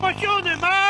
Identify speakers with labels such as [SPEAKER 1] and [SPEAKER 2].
[SPEAKER 1] emociony,
[SPEAKER 2] man?